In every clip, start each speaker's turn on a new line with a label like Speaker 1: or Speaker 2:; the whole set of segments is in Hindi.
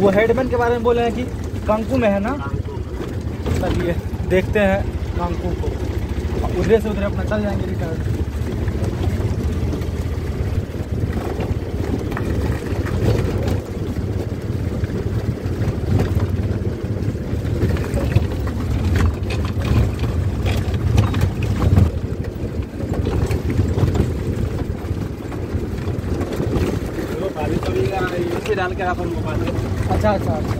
Speaker 1: वो हेडमैन के बारे में बोले हैं कि कांकू में है ना? चलिए, देखते हैं कांकू को। उधर से उधर अपना चल जाएँगे रिटर्न
Speaker 2: डाल के अपन मोबाइल
Speaker 1: अच्छा अच्छा अच्छा।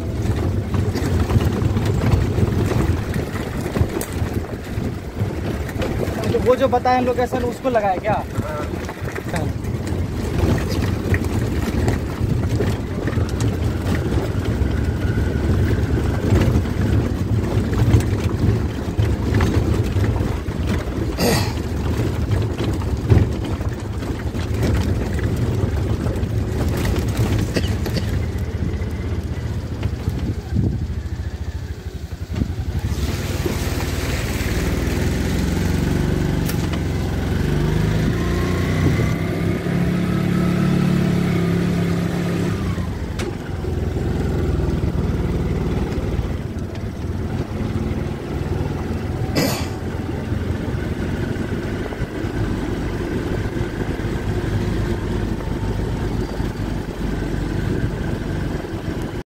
Speaker 1: तो वो जो बताए लोकेशन उसको लगाया क्या?